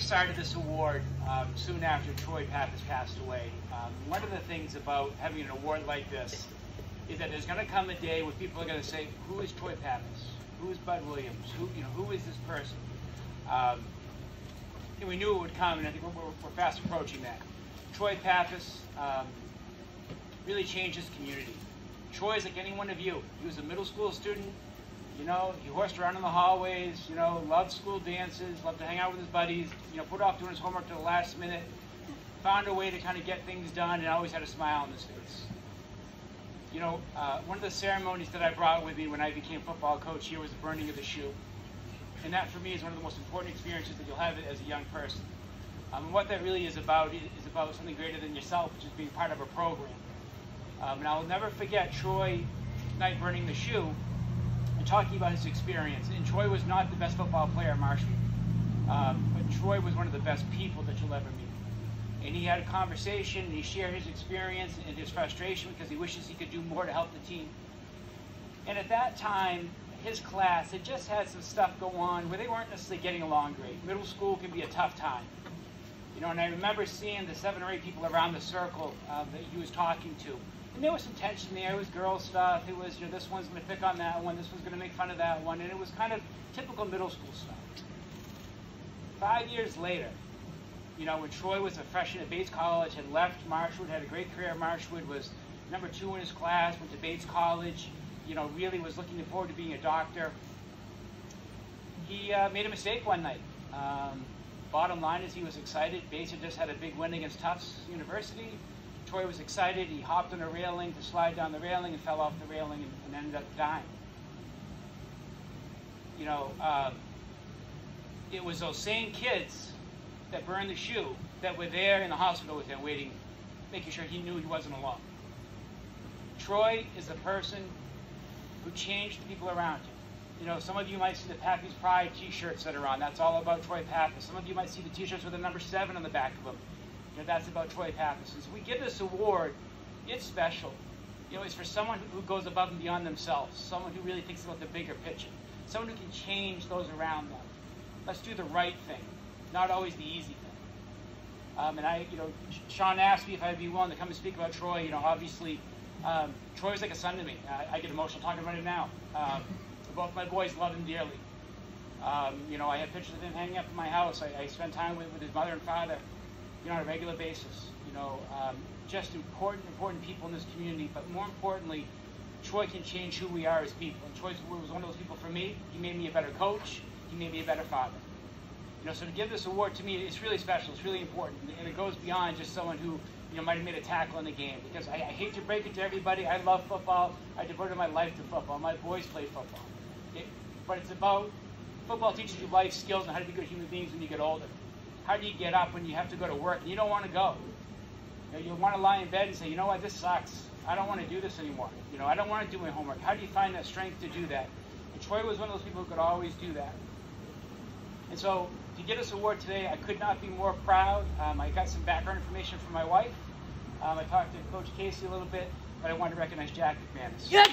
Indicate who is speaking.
Speaker 1: started this award um, soon after Troy Pappas passed away. Um, one of the things about having an award like this is that there's going to come a day where people are going to say, "Who is Troy Pappas? Who is Bud Williams? Who you know? Who is this person?" Um, and we knew it would come, and I think we're, we're fast approaching that. Troy Pappas um, really changed his community. Troy is like any one of you. He was a middle school student. You know, he horsed around in the hallways. You know, loved school dances, loved to hang out with his buddies. You know, put off doing his homework to the last minute. Found a way to kind of get things done, and always had a smile on his face. You know, uh, one of the ceremonies that I brought with me when I became football coach here was the burning of the shoe. And that for me is one of the most important experiences that you'll have as a young person. Um, and what that really is about is about something greater than yourself, which is being part of a program. Um, and I'll never forget Troy night burning the shoe and talking about his experience. And Troy was not the best football player at Marshwood, um, but Troy was one of the best people that you'll ever meet. And he had a conversation, and he shared his experience and his frustration because he wishes he could do more to help the team. And at that time, his class had just had some stuff go on where they weren't necessarily getting along great. Middle school can be a tough time. You know, and I remember seeing the seven or eight people around the circle uh, that he was talking to. And there was some tension there. It was girl stuff. It was, you know, this one's going to pick on that one. This one's going to make fun of that one. And it was kind of typical middle school stuff. Five years later, you know, when Troy was a freshman at Bates College, had left Marshwood, had a great career at Marshwood, was number two in his class, went to Bates College, you know, really was looking forward to being a doctor. He uh, made a mistake one night. Um, bottom line is he was excited. Bates had just had a big win against Tufts University. Troy was excited. He hopped on a railing to slide down the railing and fell off the railing and, and ended up dying. You know, uh, it was those same kids that burned the shoe that were there in the hospital with him waiting, making sure he knew he wasn't alone. Troy is the person who changed people around him. You know, some of you might see the Pappy's Pride t-shirts that are on. That's all about Troy Pappas. Some of you might see the t-shirts with the number seven on the back of them. You know, that's about Troy. So we give this award, it's special. You know, it's for someone who goes above and beyond themselves, someone who really thinks about the bigger picture, someone who can change those around them. Let's do the right thing, not always the easy thing. Um, and I, you know, Sean asked me if I'd be willing to come and speak about Troy. You know, obviously, um, Troy's like a son to me. I, I, get emotional talking about him now. Um, both my boys love him dearly. Um, you know, I have pictures of him hanging up in my house. I, I spend time with, with his mother and father, you know, on a regular basis. You know, um, just important, important people in this community. But more importantly, Troy can change who we are as people. And Troy was one of those people for me. He made me a better coach. He made me a better father. You know, so to give this award to me, it's really special. It's really important, and it goes beyond just someone who you know might have made a tackle in the game. Because I, I hate to break it to everybody, I love football. I devoted my life to football. My boys play football. It, but it's about football teaches you life skills and how to be good human beings when you get older. How do you get up when you have to go to work and you don't want to go? You, know, you want to lie in bed and say, you know what, this sucks. I don't want to do this anymore. You know, I don't want to do my homework. How do you find that strength to do that? And Troy was one of those people who could always do that. And so to get this award today, I could not be more proud. Um, I got some background information from my wife. Um, I talked to Coach Casey a little bit, but I wanted to recognize Jack McManus.
Speaker 2: Yeah!